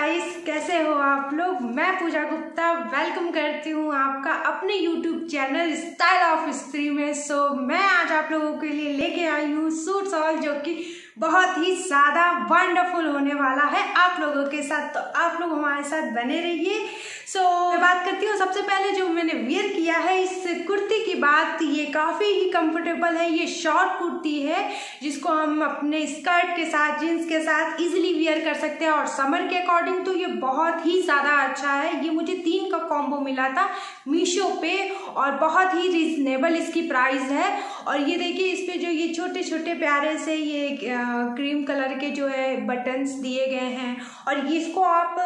Guys कैसे हो आप लोग? मैं पूजा गुप्ता वेलकम करती हूँ आपका अपने यूट्यूब चैनल स्टाइल ऑफ़ स्त्री में। सो so, मैं आज आप लोगों के लिए लेके आई हूँ सूट सॉल जो कि बहुत ही ज़्यादा वंडरफुल होने वाला है आप लोगों के साथ। तो आप लोग हमारे साथ बने रहिए। सो so, मैं बात करती हूँ सबसे पहले जो मैंने वेयर किया है इस कुर्ती की बात ये काफ़ी ही कंफर्टेबल है ये शॉर्ट कुर्ती है जिसको हम अपने स्कर्ट के साथ जीन्स के साथ इजीली वेयर कर सकते हैं। और समर के अकॉर्डिंग तो ये बहुत ही ज़्यादा अच्छा है। ये मुझे तीन का कॉम्बो मिला था मीशो पे और बहुत ही रिजनेबल इसकी प्राइस है। और ये देखिए इस पर जो ये छोटे छोटे प्यारे से ये क्रीम कलर के जो है बटन्स दिए गए हैं। और इसको आप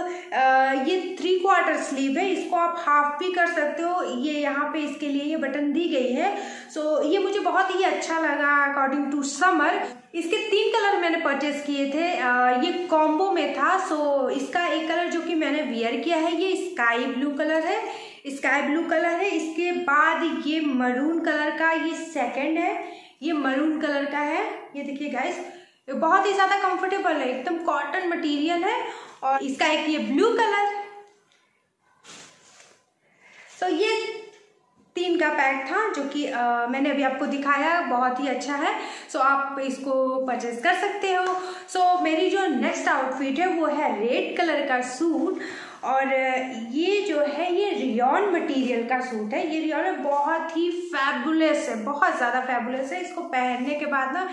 ये थ्री क्वार्टर स्लीव है इसको आप हाफ़ भी कर सकते हो। ये यहाँ पे इसके लिए ये बटन दी गई है। सो so, ये मुझे बहुत ही अच्छा लगा अकॉर्डिंग टू समर इसके तीन कलर मैंने परचेज किए थे। आ, ये कॉम्बो में था। सो so, इसका एक कलर जो कि मैंने वियर किया है ये स्काई ब्लू कलर है। स्काई ब्लू कलर है। इसके बाद ये मरून कलर का ये सेकंड है। ये मरून कलर का है। ये देखिए गाइस बहुत ही ज़्यादा कंफर्टेबल है। एकदम कॉटन मटेरियल है। और इसका एक ये ब्लू कलर तो ये तीन का पैक था, जो कि मैंने अभी आपको दिखाया, बहुत ही अच्छा है। सो आप इसको परचेज कर सकते हो। सो मेरी जो नेक्स्ट आउटफिट है, वो है रेड कलर का सूट और, ये जो है, ये रियॉन मटेरियल का सूट है। ये रियॉन बहुत ही फैबुलस है, बहुत ज़्यादा फैबुलस है। इसको पहनने के बाद ना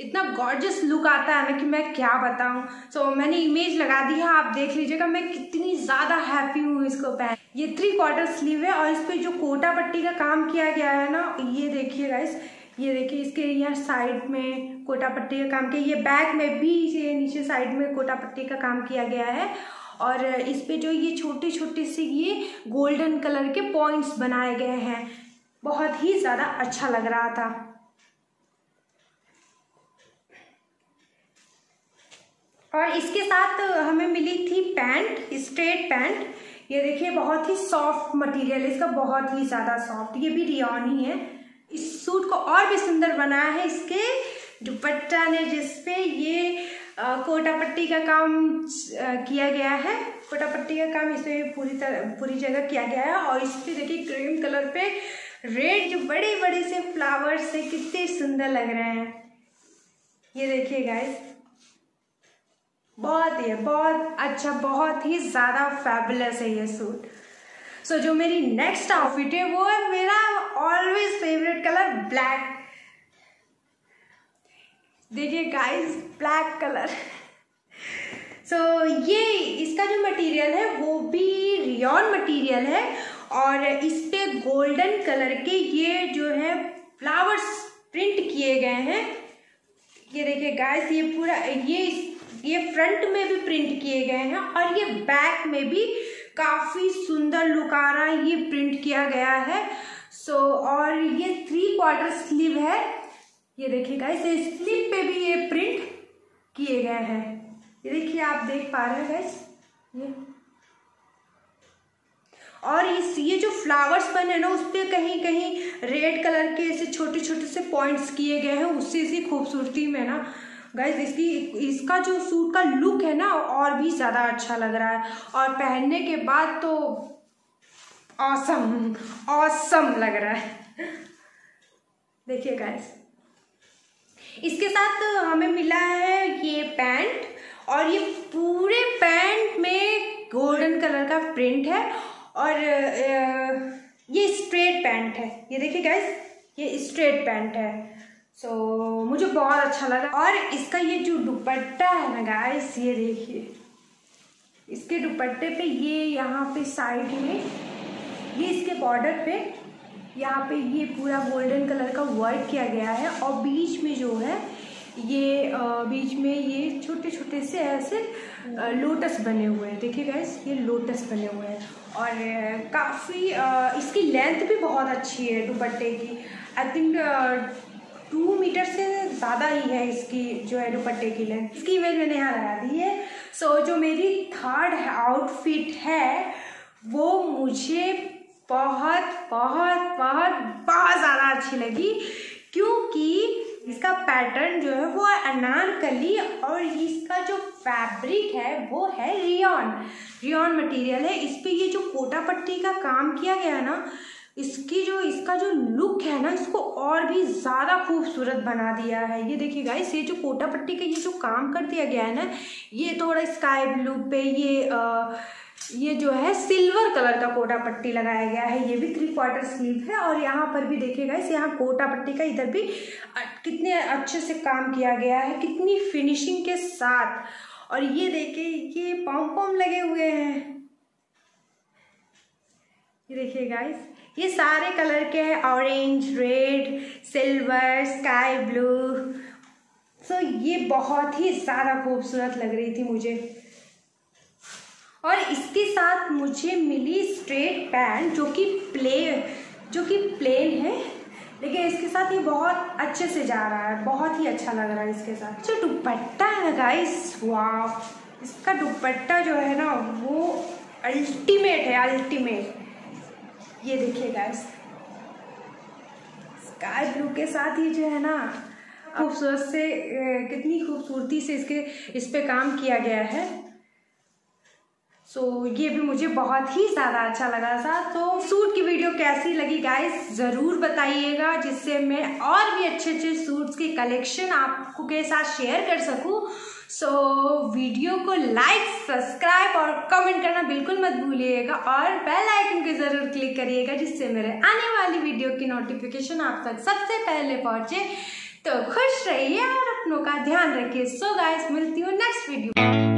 इतना गॉर्जस लुक आता है ना कि मैं क्या बताऊँ। सो so, मैंने इमेज लगा दी है आप देख लीजिएगा मैं कितनी ज़्यादा हैप्पी हूँ इसको पहन। ये थ्री क्वार्टर स्लीव है और इस पर जो कोटा पट्टी का काम किया गया है ना ये देखिए गाइस ये देखिए इसके यहाँ साइड में कोटा पट्टी का काम किया ये बैक में भी ये नीचे साइड में कोटा पट्टी का काम किया गया है। और इस पे जो ये छोटे छोटे से ये गोल्डन कलर के पॉइंट्स बनाए गए हैं। बहुत ही ज़्यादा अच्छा लग रहा था। और इसके साथ हमें मिली थी पैंट, स्ट्रेट पैंट। ये देखिए, बहुत ही सॉफ्ट मटेरियल है, इसका बहुत ही ज़्यादा सॉफ्ट ये भी रियॉन ही है। इस सूट को और भी सुंदर बनाया है इसके दुपट्टा ने, जिसपे ये कोटा पट्टी का काम किया गया है। कोटा पट्टी का काम इस पर पूरी तरह पूरी जगह किया गया है। और इस पर देखिए क्रीम कलर पे रेड जो बड़े बड़े से फ्लावर्स से कितने सुंदर लग रहे हैं। ये देखिए गाइस बहुत ही बहुत अच्छा बहुत ही ज़्यादा फैबुलस है ये सूट सो so, जो मेरी नेक्स्ट आउटफिट है वो है मेरा ऑलवेज फेवरेट कलर ब्लैक देखिए guys black colour so so, ये इसका जो मटेरियल है वो भी रियॉन मटेरियल है और इस पे गोल्डन कलर के ये जो है फ्लावर्स प्रिंट किए गए हैं. ये देखिए गाइस ये पूरा ये ये फ्रंट में भी प्रिंट किए गए हैं और ये बैक में भी काफ़ी सुंदर लुक आ रहा है ये प्रिंट किया गया है। सो so, और ये थ्री क्वार्टर स्लीव है। ये देखिएगा इसे स्लीव पे भी ये प्रिंट किए गए हैं। ये देखिए आप देख पा रहे हैं ये। और इस ये जो फ्लावर्स बने ना उस पर कहीं कहीं रेड कलर के ऐसे छोटे छोटे से पॉइंट्स किए गए हैं उससे इसी खूबसूरती में ना। गाइज़ इसकी, इसका जो सूट का लुक है ना, और भी ज़्यादा अच्छा लग रहा है। और पहनने के बाद तो ऑसम ऑसम लग रहा है। देखिए गाइज़ इसके साथ हमें मिला है ये पैंट और ये पूरे पैंट में गोल्डन कलर का प्रिंट है। और ये स्ट्रेट पैंट है। ये देखिए गाइज़ ये स्ट्रेट पैंट है। सो so, मुझे बहुत अच्छा लगा। और इसका ये जो दुपट्टा है ना गाइस ये देखिए। इसके दुपट्टे पे ये यहाँ पे साइड में ये इसके बॉर्डर पे यहाँ पे ये पूरा गोल्डन कलर का वर्क किया गया है। और बीच में जो है ये बीच में ये छोटे छोटे से ऐसे लोटस बने हुए हैं। देखिए गैस ये लोटस बने हुए हैं। और काफ़ी इसकी लेंथ भी बहुत अच्छी है दुपट्टे की। आई थिंक टू मीटर से ज़्यादा ही है इसकी जो है दुपट्टे की लेंथ इसकी इमेज मैंने यहाँ लगा दी है। सो so, जो मेरी थर्ड आउटफिट है वो मुझे बहुत बहुत बहुत बहुत ज़्यादा अच्छी लगी। क्योंकि इसका पैटर्न जो है वो अनारकली और इसका जो फैब्रिक है वो है रियॉन रियॉन मटेरियल है। इस पर ये जो कोटा पट्टी का काम किया गया ना इसकी जो इसका जो लुक है ना इसको और भी ज़्यादा खूबसूरत बना दिया है। ये देखिए गाइस ये जो कोटा पट्टी का ये जो काम कर दिया गया है ना ये थोड़ा स्काई ब्लू पे ये आ, ये जो है सिल्वर कलर का कोटा पट्टी लगाया गया है। ये भी थ्री क्वार्टर स्लीव है और यहाँ पर भी देखिएगा इस यहाँ कोटा पट्टी का इधर भी कितने अच्छे से काम किया गया है कितनी फिनिशिंग के साथ। और ये देखिए ये पॉम पॉम लगे हुए हैं। ये देखिए गाइस ये सारे कलर के हैं orange red silver sky blue so ये बहुत ही ज़्यादा खूबसूरत लग रही थी मुझे। और इसके साथ मुझे मिली स्ट्रेट पैंट जो कि प्ले जो कि प्लेन है, लेकिन इसके साथ ये बहुत अच्छे से जा रहा है, बहुत ही अच्छा लग रहा है इसके साथ। जो दुपट्टा है गाइस वाह इसका दुपट्टा जो है ना, वो अल्टीमेट है अल्टीमेट ये देखिए गाइस स्काई ब्लू के साथ ही जो है ना खूबसूरत से कितनी खूबसूरती से इसके इस पे काम किया गया है। सो so, ये भी मुझे बहुत ही ज़्यादा अच्छा लगा था। तो सूट की वीडियो कैसी लगी गाइस ज़रूर बताइएगा जिससे मैं और भी अच्छे अच्छे सूट्स की कलेक्शन आपको के साथ शेयर कर सकूँ। सो so, वीडियो को लाइक सब्सक्राइब और कमेंट करना बिल्कुल मत भूलिएगा और बेल आइकन को ज़रूर क्लिक करिएगा जिससे मेरे आने वाली वीडियो की नोटिफिकेशन आप तक सबसे पहले पहुँचे। तो खुश रहिए और अपनों का ध्यान रखिए। सो गाइस मिलती हूँ नेक्स्ट वीडियो